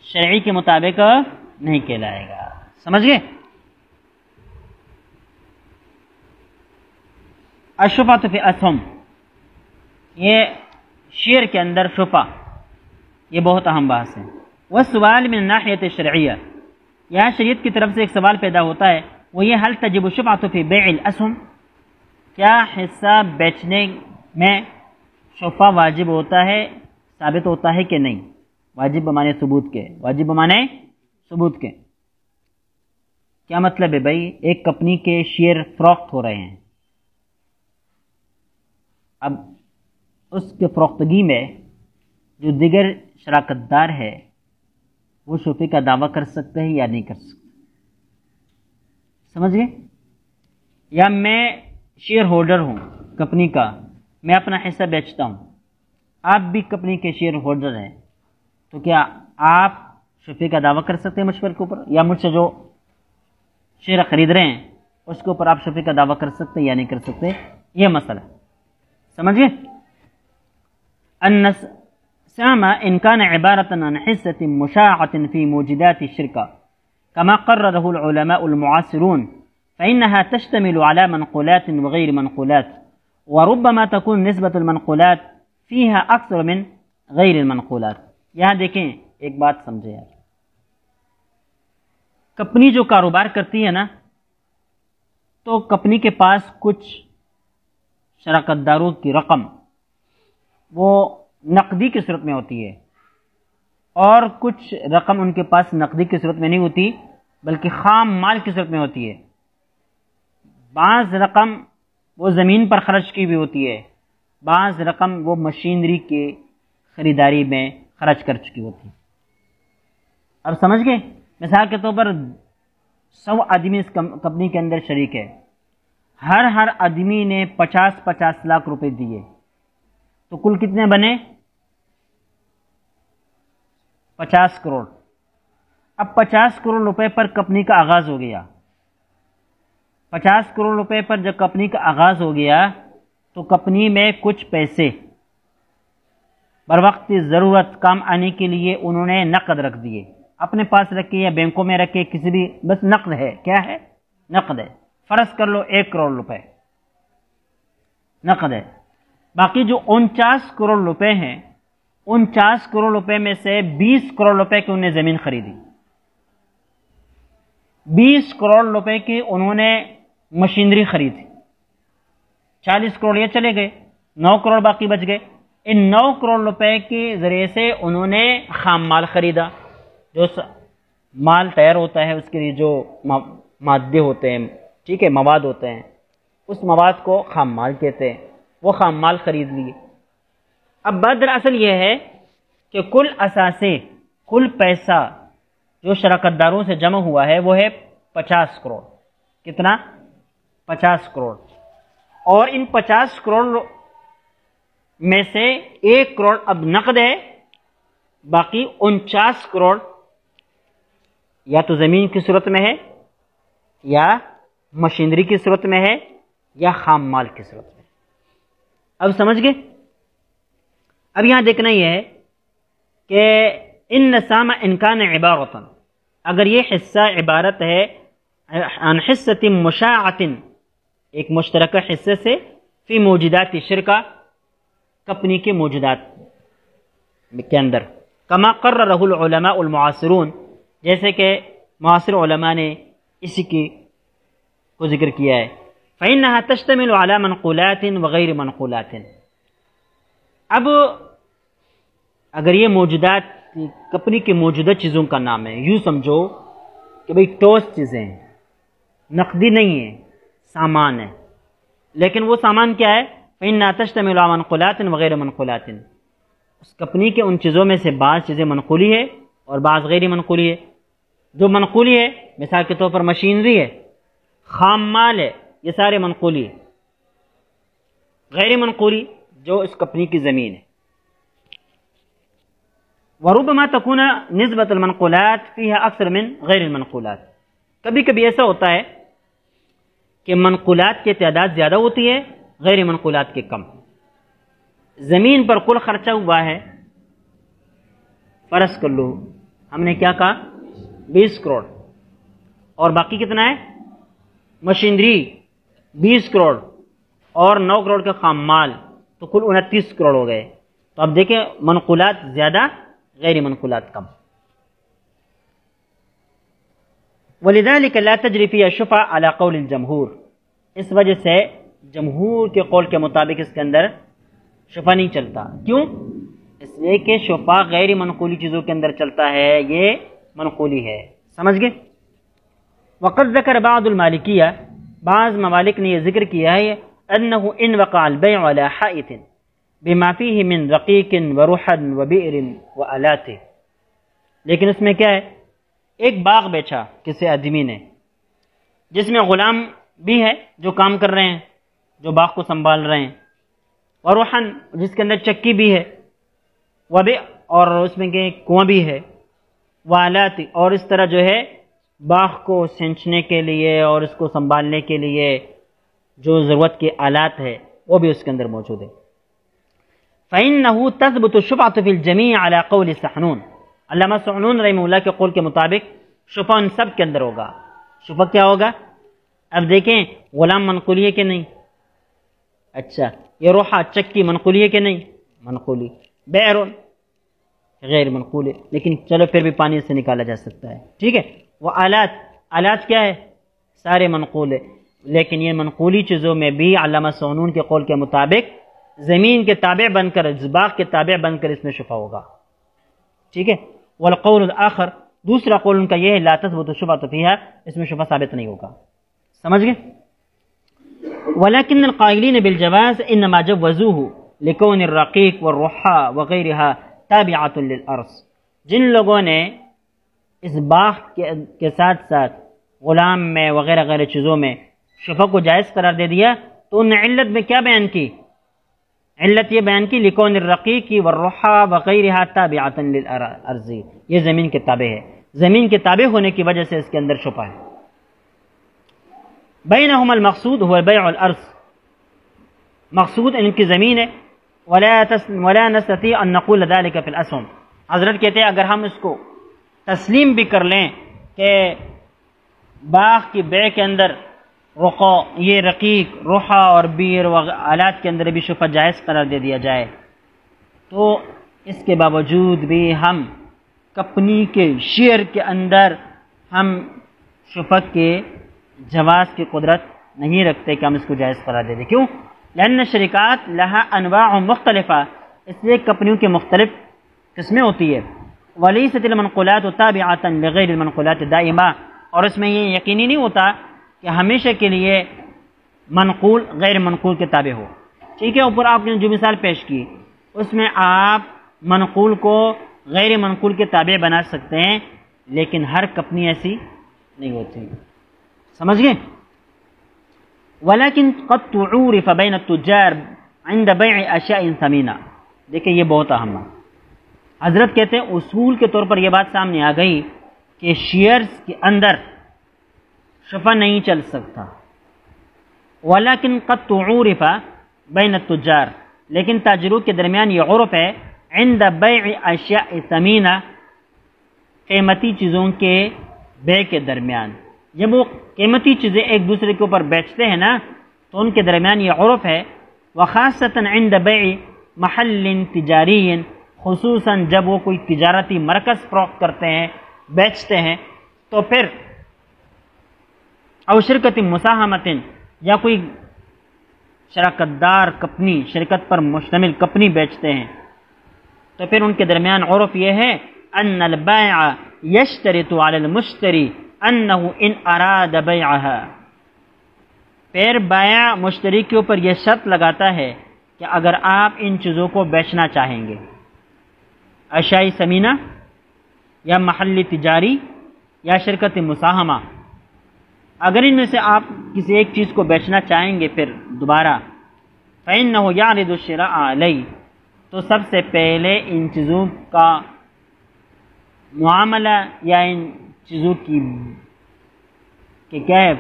शर्य के मुताबिक नहीं कहलाएगा। समझ गए? अशुफा तो फिर असम, ये शेर के अंदर शुफा। ये बहुत अहम बात है। वह सवाल में नाहियत शर्या यहाँ शरीत की तरफ़ से एक सवाल पैदा होता है, वो ये, हल तजब शुफा तो फिर क्या हिस्सा बेचने में शुफा वाजिब होता है, साबित होता है कि नहीं? वाजिब बमाने सबूत के। वाजिब बमाने सबूत के। क्या मतलब है भाई? एक कंपनी के शेयर फ़रोख्त हो रहे हैं। अब उसके फ़रोख्तगी में जो दिगर शराकतदार है, वो शोफे का दावा कर सकते हैं या नहीं कर सकते? समझ गए? या मैं शेयर होल्डर हूँ कंपनी का, मैं अपना हिस्सा बेचता हूँ। आप भी कंपनी के शेयर होल्डर हैं तो क्या आप शफे का दावा कर सकते हैं मुझ पर के ऊपर? या मुझसे जो शेयर ख़रीद रहे हैं, उसके ऊपर आप शफे का दावा कर सकते हैं या नहीं कर सकते? यह मसला समझिए अन सामा इनकान इबारत हिस्सत मुशात फ़ी मौजदात शिरका कमा कर्रहलमासरून फ़ैनहा तश्तमिल अला मनकुलात वग़ैर मनकुलात वरुबमा तकून नस्बतमनकुलात फ़ीहा अक्सर मिन गैर मनकुलात यहाँ देखें एक बात समझे यार कंपनी जो कारोबार करती है ना तो कंपनी के पास कुछ शराकतदारों की रकम वो नकदी की सूरत में होती है। और कुछ रकम उनके पास नकदी की सूरत में नहीं होती, बल्कि ख़ाम माल की सूरत में होती है। बाज़ रकम वो ज़मीन पर ख़र्च की भी होती है। बाज़ रकम वो मशीनरी के ख़रीदारी में खर्च कर चुकी होती है। अब समझ गए? मिसाल के तौर पर सौ आदमी इस कंपनी के अंदर शरीक है। हर हर आदमी ने पचास पचास लाख रुपए दिए। तो कुल कितने बने? पचास करोड़। अब पचास करोड़ रुपए पर कंपनी का आगाज़ हो गया। पचास करोड़ रुपए पर जब कंपनी का आगाज़ हो गया तो कंपनी में कुछ पैसे बर वक्त ज़रूरत काम आने के लिए उन्होंने नकद रख दिए। अपने पास रखे या बैंकों में रखे, किसी भी, बस नकद है। क्या है? नकद है। फ़र्ज़ कर लो, एक करोड़ रुपए। नकद है। बाकी जो उनचास करोड़ रुपए हैं उनचास करोड़ रुपए में से बीस करोड़ रुपए की उन्हें ज़मीन खरीदी। बीस करोड़ रुपए की उन्होंने मशीनरी खरीदी। चालीस करोड़ ये चले गए, नौ करोड़ बाकी बच गए। इन नौ करोड़ रुपए के ज़रिए से उन्होंने खाम माल ख़रीदा, जो माल तैयार होता है, उसके लिए जो मादे होते हैं, ठीक है, मवाद होते हैं, उस मवाद को खाम माल कहते हैं। वो खाम माल ख़रीद लिए। अब बात दरअसल ये है कि कुल असासे, कुल पैसा जो शराकतदारों से जमा हुआ है, वो है पचास करोड़। कितना? पचास करोड़। और इन पचास करोड़ में से एक करोड़ अब नकद है, बाकी उनचास करोड़ या तो ज़मीन की सूरत में है, या मशीनरी की सूरत में है, या खाम माल की सूरत में अब समझ गए? अब यहाँ देखना यह है कि इन नसामा इनकान इबारतन। अगर ये हिस्सा इबारत है हिस्सत मुशातिन एक मुश्तरक हिस्से से फ़ी मौजूदात शिरका, कंपनी के मौजूदात के अंदर। कमा कर रहुलमासरून जैसे कि मासर ने इसी की को ज़िक्र किया है। फ़ैन नहा तश्तमिल मनकूलातिन वग़ैर मनकूलातिन अब अगर ये मौजूदा कंपनी की मौजूदा चीज़ों का नाम है, यूँ समझो कि भाई टोस चीज़ें हैं, नकदी नहीं है, सामान है। लेकिन वो सामान क्या है? फ़ैन ना तश्तमिल मनकूलातिन वग़ैर मनकूलातिन। उस कंपनी के उन चीज़ों में से बाज़ चीज़ें मनकूली है और बाज़ गैर मनकूली है। जो मनकूली है, मिसाल के तौर पर मशीनरी है, खाम माल है, ये सारे मनकूली है। गैर मनकूली, जो इस कंपनी की ज़मीन है। वरूबमा तकून नस्बत मनकूलात फ़ी है अक्सर मिन गैर मनकूलात कभी कभी ऐसा होता है कि मनकूलात की तादाद ज़्यादा होती है, गैर मनकूलात के कम। ज़मीन पर कुल खर्चा हुआ है फ़र्ज़ कर लो हमने क्या कहा? बीस करोड़। और बाकी कितना है? मशीनरी, बीस करोड़। और नौ करोड़ का खाम माल तो कुल उनतीस करोड़ हो गए। तो अब देखें, मनकुलात ज़्यादा गैर मनकुलात कम वलिदालिक ला तजरीफ़ी शुफ़ा अला कौल जमहूर इस वजह से जमहूर के कौल के मुताबिक इसके अंदर शुफा नहीं चलता क्यों इसलिए कि शुफा गैर मनकूली चीज़ों के अंदर चलता है ये मनकूली है समझ गए वक़्त ज़कर बादुलमालिकिया बाज़ ममालिक ने यह ज़िक्र किया है अन्न इन वक़ाल बेतिन बेमाफ़ी ही मिन रक़ीकिन व रुहन व बिर व अलात। लेकिन उसमें क्या है? एक बाग बेचा किसी आदमी ने, जिसमें ग़ुलाम भी है जो काम कर रहे हैं, जो बाग को संभाल रहे हैं और रोहन जिसके अंदर चक्की भी है वह भी और उसमें के कुआँ भी है वालात और इस तरह जो है, बाग को सिंचने के लिए और इसको संभालने के लिए जो ज़रूरत के आलात है, वो भी उसके अंदर मौजूद है। फ़ैन नहू तजब तो शुबा तो फिल जमी अला कौल सहनून अल्लामा सहनून रहीमुल्ला के कौल के मुताबिक शुफा उन सब के अंदर होगा शुफा क्या होगा अब देखें गुलाम मनकुली है कि नहीं अच्छा ये रोहा चक्की मनकुली है कि नहीं मनकुली बैरून गैर मनकूल है लेकिन चलो फिर भी पानी से निकाला जा सकता है ठीक है वह आलात आलात क्या है सारे मनकूल है लेकिन ये मनकूली चीज़ों में भी अलामा सोनून के कौल के मुताबिक ज़मीन के ताबे बनकर जबाक के ताबे बनकर इसमें शुफा होगा ठीक है वलकौल आखिर दूसरा कौल उनका यह है लातस वो तो शुभा तो है इसमें शुभा साबित नहीं होगा समझ गए वलाकिन कायलिन बिलजवाज इन जब वज़ू लिकोन रकीक व रुहा वगैरह ताबियातर्स जिन लोगों ने इस बाग के, के साथ साथ ग़ुलाम में वगैरह वगैरह चीज़ों में शुफा को जायज़ करार दे दिया तो उन इल्लत में क्या बयान की इल्लत ये बयान की, लिकोन रक़ी की वर्रहा वग़ैरहा ताबिअतन लिल अर्ज़ी। ये ज़मीन के ताबे है। ज़मीन के ताबे होने की वजह से इसके अंदर छुपा है। बैनहुमल मकसूद हुआ बैउल अर्ज़। मकसूद इनकी ज़मीन है। वला अन नकुल ज़ालिका फिल असम। हज़रत कहते हैं, अगर हम इसको तस्लीम भी कर लें कि बाग की बे के अंदर रुको, ये रकीक, रुहा और बीर आलात के अंदर भी शुफा जायज़ करार दे दिया जाए। तो इसके बावजूद भी हम कपनी के शेर के अंदर हम शुफक के जवाज़ की कुदरत नहीं रखते कि हम इसको जायज़ करार दे दें। क्यों? लन्न शरिकात लहा अनवा मुख्तलफ़ा। इसलिए कपनियों के मुख्तलिफ़ किस्में होती है। वली सतमनकुलात ताबिआतन लगैर मनकुलात दाइमा। और इसमें ये यकीनी नहीं होता कि हमेशा के लिए मनकूल, गैर मनकूल के ताबे हो। ठीक है, ऊपर आपने जो मिसाल पेश की, उसमें आप मनकूल को गैर मनकूल के ताबे बना सकते हैं, लेकिन हर कपनी ऐसी नहीं होती। समझ गए? वलाकिन कतूरफ़ बैन तुजार आइंद बै अशिया समीना। देखिए, ये बहुत अहम है। हज़रत कहते हैं, उसूल के तौर पर यह बात सामने आ गई कि शेयर्स के अंदर शफा नहीं चल सकता। वलाकिन कतूरफ़ा बैन तुजार लेकिन ताजरों के दरमियान ये उर्फ़ है, इंद अशिया समीना कीमती चीज़ों के बे के दरमियान। जब वो कीमती चीज़ें एक दूसरे के ऊपर बेचते हैं ना तो उनके दरमियान ये उर्फ़ है, व ख़ासता इंद महल तजारी खसूस जब वो कोई तजारती मरकज़ फ़रोख्त करते हैं, बेचते हैं तो फिर और शिरकत मुसाहमतिन, या कोई शराकतदार कपनी, शिरकत पर मुश्तमिल कपनी बेचते हैं। तो फिर उनके दरमियान औरफ यह है अन अनबाया यशतरी तो मुश्तरी अन इन अराद फिर बाया मुश्तरी के ऊपर यह शर्त लगाता है कि अगर आप इन चीज़ों को बेचना चाहेंगे, अशाई समीना, या महल तजारी, या शिरकत मुसाहमा अगर इनमें से आप किसी एक चीज़ को बेचना चाहेंगे, फिर दोबारा फ़ैन न हो या रिदुशरा आलई तो सबसे पहले इन चीज़ों का मामला या इन चीज़ों की, कि क्या है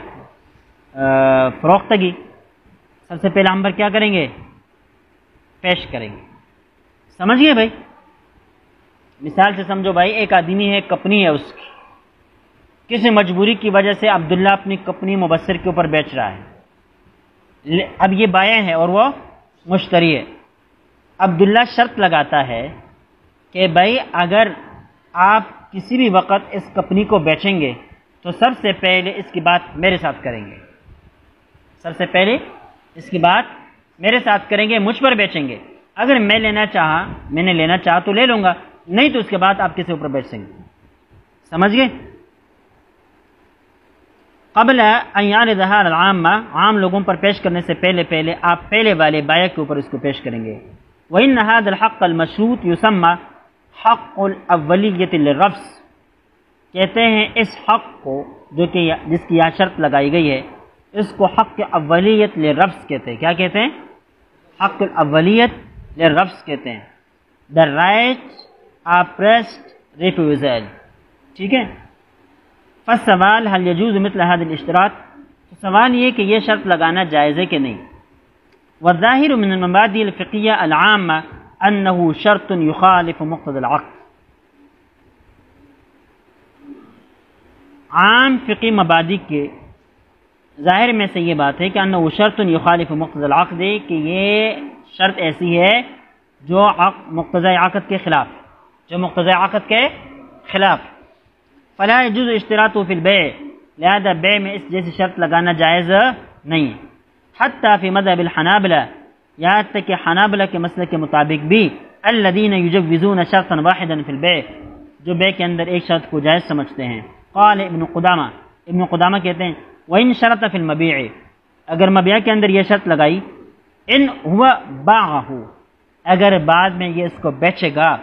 फ़रोख्तगी, सबसे पहले हम पर क्या करेंगे? पेश करेंगे। समझिए भाई? मिसाल से समझो भाई, एक आदमी है कपनी है उसकी। किसी मजबूरी की वजह से अब्दुल्ला अपनी कंपनी मुबसर के ऊपर बेच रहा है। अब ये बाया है और वह मुश्तरी है। अब्दुल्ला शर्त लगाता है कि भाई, अगर आप किसी भी वक्त इस कपनी को बेचेंगे तो सबसे पहले इसकी बात मेरे साथ करेंगे। सबसे पहले इसकी बात मेरे साथ करेंगे, मुझ पर बेचेंगे। अगर मैं लेना चाहा, मैंने लेना चाहा तो ले लूँगा, नहीं तो उसके बाद आप किसी ऊपर बेचेंगे समझ गए? कबल अयान दहार आमा, आम लोगों पर पेश करने से पहले पहले आप पहले वाले बायक के ऊपर इसको पेश करेंगे। वही नहाद हक़ मशरूत युसम्मा रफ्स कहते हैं इस हक़ को, जो कि जिसकी यहाँ शर्त लगाई गई है, इसको हक़ अवलीत रफ्स कहते हैं। क्या कहते हैं? हक़ अवलीत रफ्स कहते हैं। द राइट आर रिफ्यूज़ल ठीक है? फस सवाल हल यजूज़ मितल तो सवाल ये कि यह शर्त लगाना जायज़ है कि नहीं वज़ाहिर मिनमबादीफ़िया अलाम अनहू आम फ़िकी मबादी के ज़ाहिर में से ये बात है कि अन शर्त युखालिफ मुख्तलक़ कि ये शर्त ऐसी है जो मुख्त आक़द के ख़िलाफ़ जो मुख्त आक़द के ख़िलाफ़ फ़ला जुज़ इश्तरात फिल बे लिहाजा बे में इस जैसी शर्त लगाना जायज़ नहीं हती फ़ी मदहब हनाबला यहाँ तक कि हनाबला के मसले के मुताबिक भी अल्लदीन युजविज़ून शर्तन वाहिदन फिल बे जो बे के अंदर एक शर्त को जायज़ समझते हैं कौल इबन खुदामा इबन खुदामा कहते हैं व इन शरत फिल मबी अगर मबिया के अंदर यह शर्त लगाई इन हुआ बाहू अगर बाद में ये इसको बेचेगा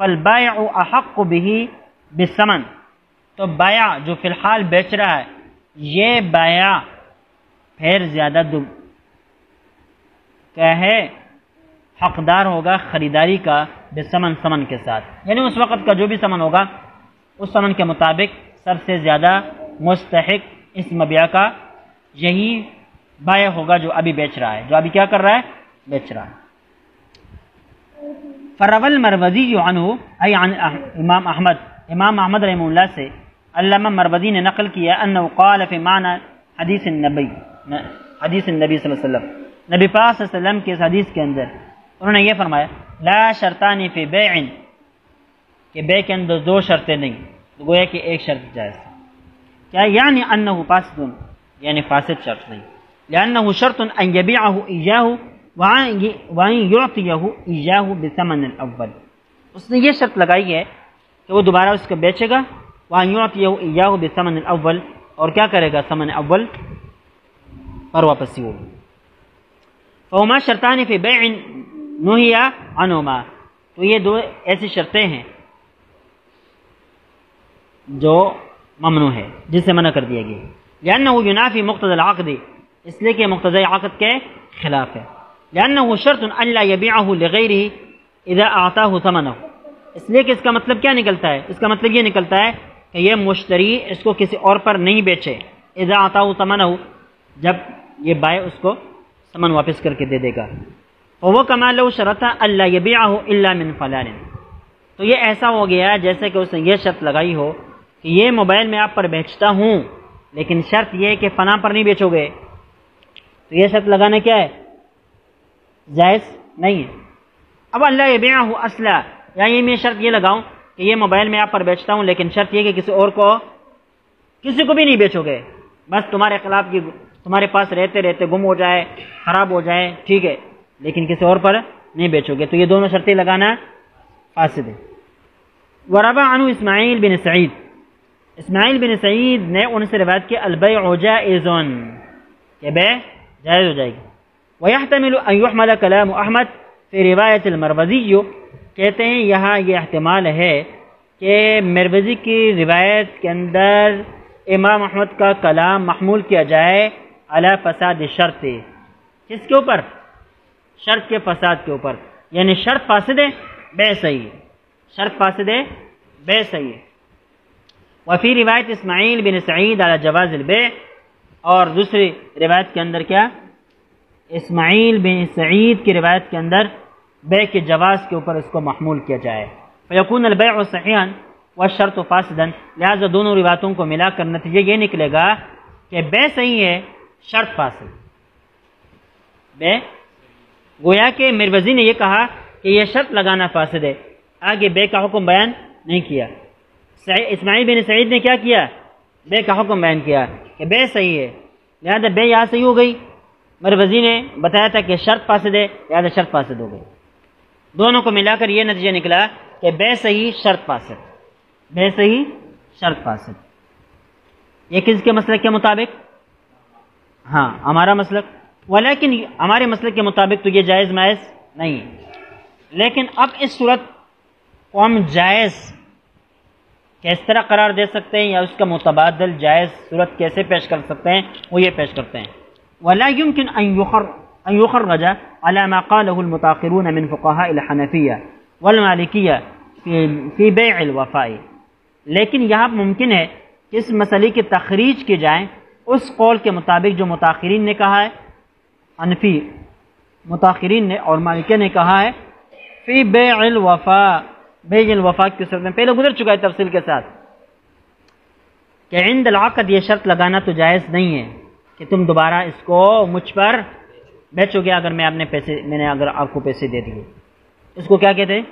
फल बाय अहक भी बिसमन तो बाया जो फ़िलहाल बेच रहा है, ये बाया फिर ज़्यादा क्या है हकदार होगा ख़रीदारी का बेसमन समन के साथ। यानी उस वक़्त का जो भी समन होगा, उस समन के मुताबिक सबसे ज़्यादा मुस्तक इस मबिया का यही बाया होगा जो अभी बेच रहा है। जो अभी क्या कर रहा है? बेच रहा है। फ़रवल मरवदी इमाम अहमद इमाम अहमद रहीमुल्ला से अल्लामा मरवदी ने नकल किया अन क़ाल फ़िमान हदीस नबी हदीस नबी वसल्लम नबी पाक वसल्लम के इस हदीस के अंदर उन्होंने ये फरमाया ला शर्तानी फ़ी बेन कि बे के अंदर दो शर्तें नहीं तो गोया कि एक शर्त जायज़ क्या यानी अन्न फासदुन यानी फासिद शर्त नहीं लिअन्नहु शर्त अन यबीअहु इयाहु वहीं युतियहु इयाहु बिसमन अव्वल उसने ये शर्त लगाई है कि वो दोबारा उसको बेचेगा वहाँ युतियहु इयाहु बिसमन अव्वल और क्या करेगा समन अव्वल पर वापसी होगी फ़ोमा शर्तान फ़ी बेन नुहिया अनोमा तो ये दो ऐसी शर्तें हैं जो ममनू है जिससे मना कर दिया गया लिहान वो युनाफ़ी मुख्तल आकद इसलिए कि मुख्त आकद के ख़िलाफ़ है लिहान वो शर्त अल्लाह यबियाहू लगैरी इधर आता हो समन इसलिए कि इसका मतलब क्या निकलता है इसका मतलब ये निकलता है कि यह मुश्तरी इसको किसी और पर नहीं बेचे। इधर आता हो समन हो जब ये बाय उसको समन वापस करके दे देगा। तो वो कमाल शरता अल्लाह यबियाहू अल्ला मिन फलान तो ये ऐसा हो गया, जैसे कि उसने ये शर्त लगाई हो कि ये मोबाइल मैं आप पर बेचता हूँ, लेकिन शर्त यह कि फ़ना पर नहीं बेचोगे। तो ये शर्त लगाना क्या है? जायज़ नहीं है। अब अल्लाह ये बेया हूँ असला, या ये मैं शर्त ये लगाऊँ कि ये मोबाइल मैं आप पर बेचता हूँ, लेकिन शर्त ये कि किसी और को, किसी को भी नहीं बेचोगे। बस तुम्हारे खिलाफ की तुम्हारे पास रहते रहते गुम हो जाए, ख़राब हो जाए, ठीक है, लेकिन किसी और पर नहीं बेचोगे। तो ये दोनों शर्तें लगाना फासिद है। वरबा अनु इसमाइल बिन सईद। इसमाइल बिन सईद ने उनसे रिवायत की अलबे जायज़न। के बे जायज़ हो जाएगी। वहतमिल कलाम अहमद फिर रिवायत मरवज़ी कहते हैं, यहाँ ये अहतमाल है कि मरवज़ी की रिवायत के अंदर इमाम अहमद का कलाम महमूल किया जाए अला फसाद शर्त, किसके ऊपर? शर्त के फसाद के ऊपर। यानी शर्त फासद बे सही शर्त फासद बे सही वफ़ी रिवायत इसमाइल बिन सईद अला जवाज़ बे, और दूसरी रिवायत के अंदर क्या? इसमाइल बिन सईद की रिवायत के अंदर बे के जवाज़ के ऊपर इसको महमूल किया जाए। फ़यकून अलबे सहीन व शर्त फासदन। लिहाजा दोनों रिवायतों को मिलाकर नतीजे ये निकलेगा कि बे सही है, शर्त फासिल। बे, गोया के मिरवजी ने यह कहा कि यह शर्त लगाना फासिद है। आगे बे का हुक्म बयान नहीं किया। इसमाइल बिन सईद ने क्या किया? बे का हुक्म बयान किया कि बे सही है। लिहाजा बे यहाँ सही हो गई। मेरे वजी ने बताया था कि शर्त फासद है, लिहाजा शर्त फासद हो गई। दोनों को मिलाकर यह नतीजा निकला कि बे सही, शर्त फासद बे सही, शर्त फासद ये किसके मसलक के मुताबिक? हाँ हमारा मसलक। वलेकिन हमारे मसलक के मुताबिक तो ये जायज़ मायज़ नहीं है। लेकिन अब इस सूरत को हम जायज़ किस तरह करार दे सकते हैं या उसका मुतबादल जायज़ सूरत कैसे पेश कर सकते हैं, वो ये पेश करते हैं। वला युमकिन अयुखर रजा अलामा क़ालमताखरून मिन फ़ुक़हा वलमालिकिया फ़ी बेवफ़ाई लेकिन यहाँ मुमकिन है कि इस मसले की तखरीज की जाए उस कौल के मुताबिक जो मुताखरीन ने कहा है अनफी मुताखरीन ने और मालिक ने कहा है फ़ी बेवफ़ा बेजल वफाक की सूरत में पहले गुजर चुका है तफसील के साथ कि इंद लाकत ये शर्त लगाना तो जायज़ नहीं है कि तुम दोबारा इसको मुझ पर बेचोगे अगर मैं अपने पैसे, मैंने अगर आपको पैसे दे दिए। इसको क्या कहते हैं?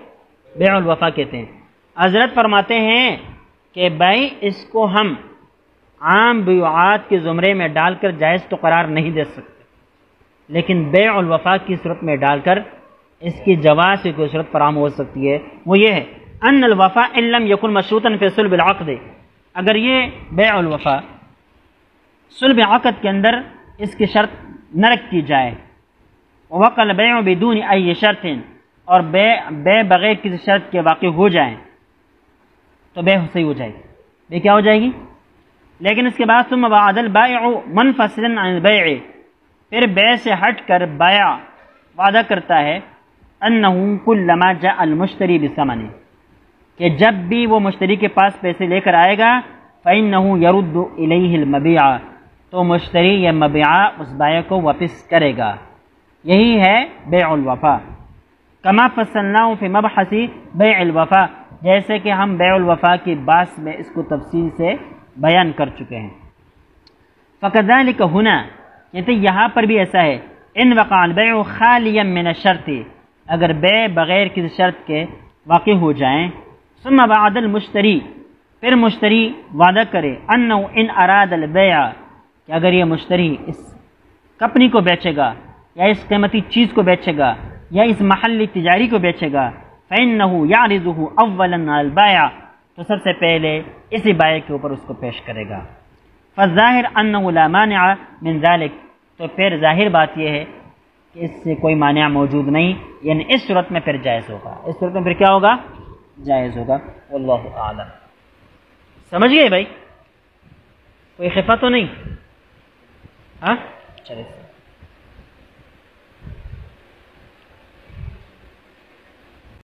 बेउल वफा कहते हैं। हज़रत फरमाते हैं कि भाई, इसको हम आम बुआत के ज़ुमरे में डालकर जायज़ तो करार नहीं दे सकते। लेकिन बेउल वफा की सूरत में डालकर इसकी जवाब से कोई सूरत फराम हो सकती है। वो ये है अन वफ़ा इलम यकुन मशरूतन फ़ैसल बिलआक़द अगर ये बेवफ़ा सुलब आकद के अंदर इसकी शर्त न रखी जाए वक़ल बे बेदून आई शर्त और बे बे बग़ैर किसी शर्त के वाक़ हो जाए तो बे सही हो जाएगी बे क्या हो जाएगी लेकिन इसके बाद तुम वादल बाय मन फ़सल बे फिर बे से हट कर बाया वादा करता है अन्नकुल्लमा जा अलमुश्तरी बिसमन कि जब भी वो मुश्तरी के पास पैसे लेकर आएगा फ़ैन नहू यरुद्दमबिया तो मुश्तरी या मबिया उस बाय को वापस करेगा यही है बेवफ़ा कमा फसलना फ़ि मबहसी बेवफ़ा जैसे कि हम बेवफ़ा की बास में इसको तफसील से बयान कर चुके हैं। फ़कदान का हुना कहते यहाँ पर भी ऐसा है। इन वक़ान बे खालियम में शर्त, अगर बे बग़ैर किसी शर्त के वाक़ हो जाएँ। सुम बादल मुश्तरी, फिर मुश्तरी वादा करे। अन इन अरादल बया, कि अगर ये मुश्तरी इस कंपनी को बेचेगा या इस कीमती चीज़ को बेचेगा, या इस महल्ली तिजारी को बेचेगा फ़ैन नहू या रिजू अव्वल बाया तो सबसे पहले इसी बाय के ऊपर उसको पेश करेगा। फ़ाहिर अनमान मिन ज़ालिक तो फिर ज़ाहिर बात यह है कि इससे कोई मान्या मौजूद नहीं, यानी इस सूरत में फिर जायज़ होगा। इस सूरत में फिर क्या होगा? जायज़ होगा। अल्लाह आलम। समझ गए भाई? कोई खिफा तो नहीं? हाँ? चलिए।